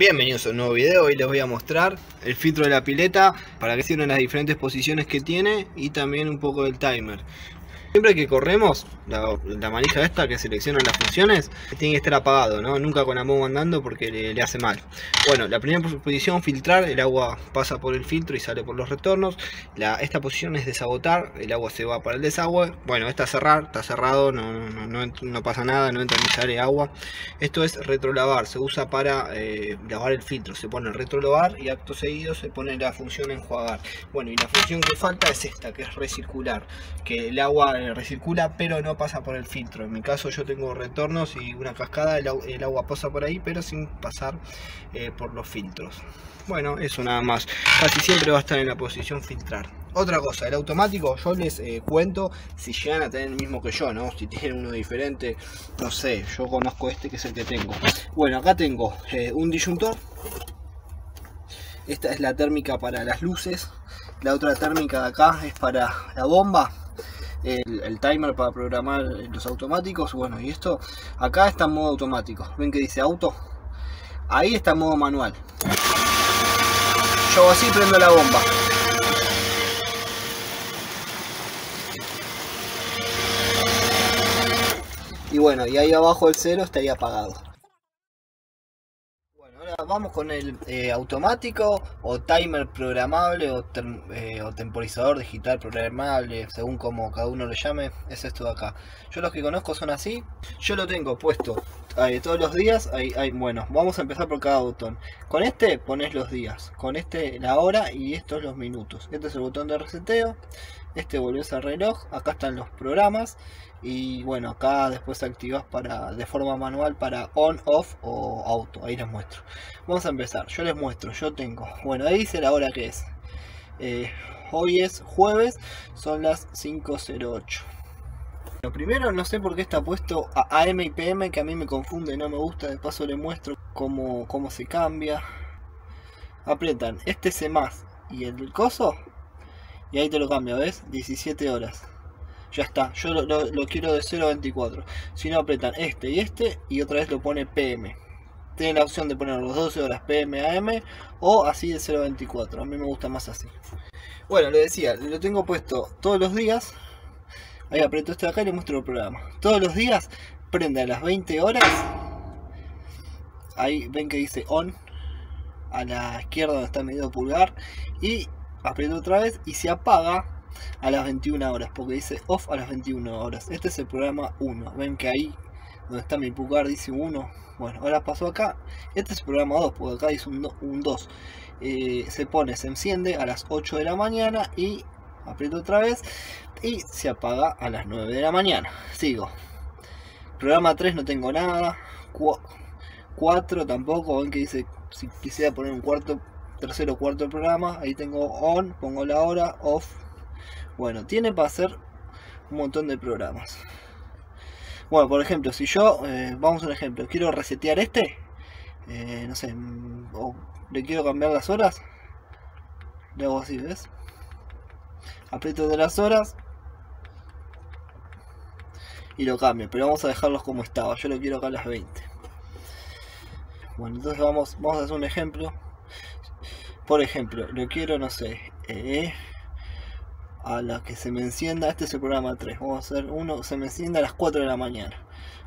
Bienvenidos a un nuevo video, hoy les voy a mostrar el filtro de la pileta para que sirvan las diferentes posiciones que tiene y también un poco del timer. Siempre que corremos, la, manija esta que selecciona las funciones, tiene que estar apagado, ¿no? Nunca con la modo andando porque le, hace mal. Bueno, la primera posición, filtrar, el agua pasa por el filtro y sale por los retornos. La, esta posición es desagotar, el agua se va para el desagüe. Bueno, esta cerrar, está cerrado, no, no, pasa nada, no entra ni sale agua. Esto es retrolavar, se usa para eh, lavar el filtro. Se pone retrolavar y acto seguido se pone la función enjuagar. Bueno, y la función que falta es esta, que es recircular, que el agua recircula pero no pasa por el filtro. En mi caso yo tengo retornos y una cascada, el, agua pasa por ahí pero sin pasar eh, por los filtros. Bueno, eso nada más. Casi siempre va a estar en la posición filtrar. Otra cosa, el automático, yo les eh, cuento si llegan a tener el mismo que yo, ¿no? Si tienen uno diferente, no sé, yo conozco este que es el que tengo. Bueno, acá tengo eh, un disyuntor. Esta es la térmica para las luces. La otra térmica de acá es para la bomba el, timer para programar los automáticos. Bueno, y esto acá está en modo automático. ¿Ven que dice auto? Ahí está en modo manual. Yo así prendo la bomba. Y bueno, y ahí abajo el cero estaría apagado vamos con el eh, automático o timer programable eh, o, temporizador digital programable, según como cada uno lo llame, es esto de acá. Yo los que conozco son así, yo lo tengo puesto todos los días, hay, bueno, vamos a empezar por cada botón. Con este pones los días, con este la hora y estos los minutos. Este es el botón de reseteo, este volvés al reloj, acá están los programas y bueno acá después activas para de forma manual para on off o auto ahí les muestro vamos a empezar yo les muestro yo tengo bueno ahí dice la hora que es eh, hoy es jueves son las 508 lo primero no sé por qué está puesto a AM y PM que a mí me confunde no me gusta de paso les muestro cómo, cómo se cambia aprietan este C más y el coso y ahí te lo cambia ves 17 horas ya está, yo lo, quiero de 0 a 24. Si no apretan este y este y otra vez lo pone PM. Tienen la opción de poner los 12 horas PM AM o así de 0 a 24. A mí me gusta más así. Bueno, le decía, lo tengo puesto todos los días. Ahí aprieto este de acá y le muestro el programa. Todos los días prende a las 20 horas. Ahí ven que dice on. A la izquierda donde está medio pulgar. Y aprieto otra vez y se apaga a las 21 horas, porque dice off a las 21 horas. Este es el programa 1. Ven que ahí, donde está mi pulgar, dice 1. Bueno, ahora pasó acá. Este es el programa 2, porque acá dice un, 2. Eh, se pone, se enciende a las 8 de la mañana y aprieto otra vez y se apaga a las 9 de la mañana. Sigo. Programa 3 no tengo nada. 4 tampoco. Ven que dice si quisiera poner un cuarto, tercero o cuarto programa. Ahí tengo on, pongo la hora, off, bueno, tiene para hacer un montón de programas. Bueno, por ejemplo, si yo, eh, vamos a un ejemplo, quiero resetear este, eh, no sé, mm, o le quiero cambiar las horas, le hago así, ¿ves? Aprieto de las horas y lo cambio, pero vamos a dejarlos como estaba, yo lo quiero acá a las 20. Bueno, entonces vamos, vamos a hacer un ejemplo. Por ejemplo, lo quiero, no sé, eh, a la que se me encienda, este es el programa 3, vamos a hacer uno, se me encienda a las 4 de la mañana.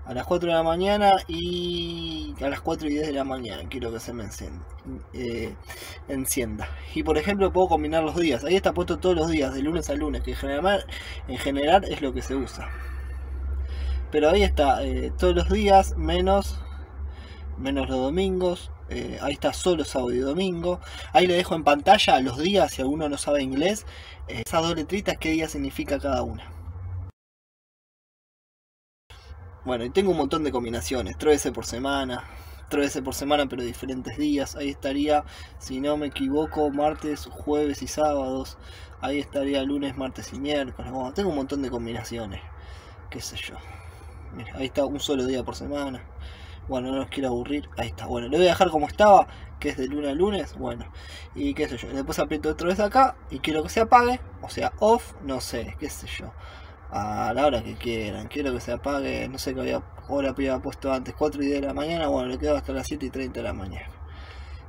A las 4 de la mañana y a las 4 y 10 de la mañana quiero que se me encienda, eh, encienda. Y por ejemplo puedo combinar los días, ahí está puesto todos los días, de lunes a lunes, que en general, en general es lo que se usa. Pero ahí está, eh, todos los días menos, menos los domingos, eh, ahí está solo sábado y domingo. Ahí le dejo en pantalla los días, si alguno no sabe inglés, eh, esas dos letritas, qué día significa cada una. Bueno, y tengo un montón de combinaciones, 3 veces por semana, 3 veces por semana pero diferentes días. Ahí estaría, si no me equivoco, martes, jueves y sábados. Ahí estaría lunes, martes y miércoles. Bueno, tengo un montón de combinaciones, qué sé yo. Mira, ahí está un solo día por semana. Bueno, no los quiero aburrir. Ahí está. Bueno, lo voy a dejar como estaba, que es de lunes a lunes. Bueno, y qué sé yo. Después aprieto otra vez acá y quiero que se apague. O sea, off, no sé, qué sé yo. a la hora que quieran. Quiero que se apague, no sé qué había, hora había puesto antes, 4 y 10 de la mañana, bueno, le quedo hasta las 7 y 30 de la mañana.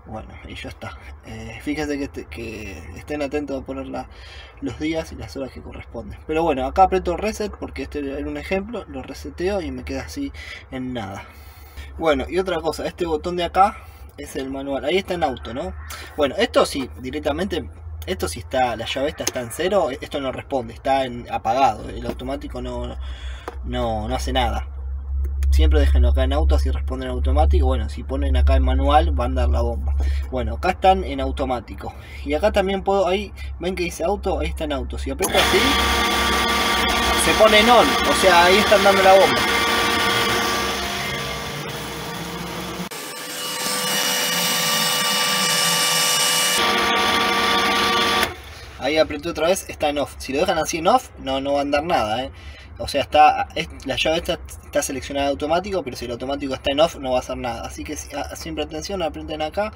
Bueno, y ya está. Eh, fíjense que, estén atentos a poner los días y las horas que corresponden. Pero bueno, acá aprieto reset porque este era un ejemplo, lo reseteo y me queda así en nada. Bueno, y otra cosa, este botón de acá es el manual. Ahí está en auto, ¿no? Bueno, esto sí, directamente esto si está, la llave está en cero, esto no responde, está en apagado, el automático no, no, no hace nada. Siempre déjenlo acá en auto, así responden en automático. Bueno, si ponen acá en manual, van a dar la bomba. Bueno, acá están en automático. Y acá también puedo, ahí, ven que dice auto, ahí está en auto. Si aprieto así, se pone en on, o sea, ahí están dando la bomba. ahí apreté otra vez, está en off. Si lo dejan así en off, no, no va a andar nada, ¿eh? O sea, está la llave esta está seleccionada automático, pero si el automático está en off, no va a hacer nada. Así que siempre atención, aprieten acá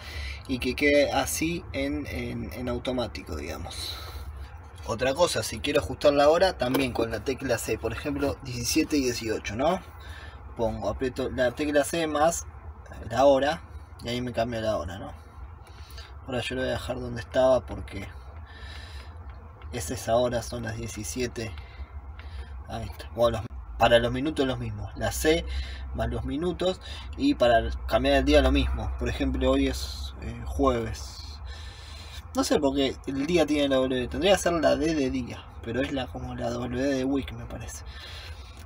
y que quede así en, en automático, digamos. Otra cosa, si quiero ajustar la hora, también con la tecla C, por ejemplo, 17 y 18, ¿no? Pongo, aprieto la tecla C más la hora y ahí me cambia la hora, ¿no? Ahora yo lo voy a dejar donde estaba porque es esa hora, son las 17. Ahí está. Bueno, para los minutos lo mismo. La C más los minutos. Y para cambiar el día lo mismo. Por ejemplo, hoy es eh, jueves. No sé por qué el día tiene la W. Tendría que ser la D de día. Pero es la como la W de week me parece.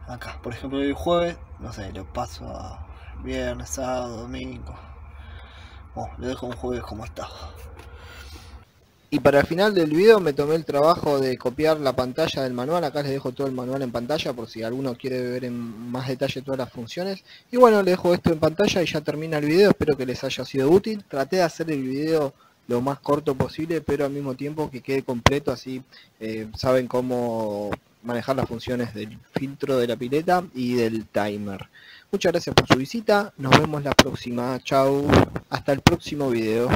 Acá, por ejemplo, hoy jueves. No sé, lo paso a viernes, sábado, domingo. Bueno, lo dejo un jueves como está. Y para el final del video me tomé el trabajo de copiar la pantalla del manual, acá les dejo todo el manual en pantalla por si alguno quiere ver en más detalle todas las funciones. Y bueno, les dejo esto en pantalla y ya termina el video, espero que les haya sido útil. Traté de hacer el video lo más corto posible, pero al mismo tiempo que quede completo, así eh, saben cómo manejar las funciones del filtro de la pileta y del timer. Muchas gracias por su visita, nos vemos la próxima, chao, hasta el próximo video.